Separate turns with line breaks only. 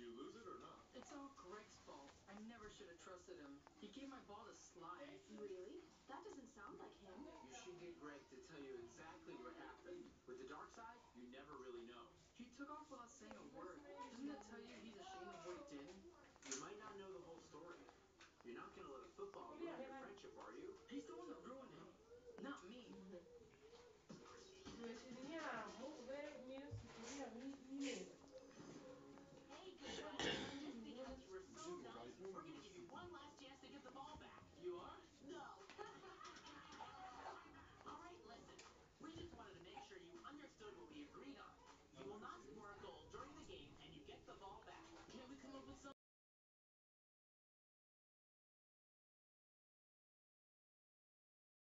you lose it or not?
It's all Greg's fault. I never should have trusted him. He gave my ball to Sly.
Really? That doesn't sound like him.
You should get Greg to tell you exactly what happened. With the dark side, you never really know.
He took off without saying a word.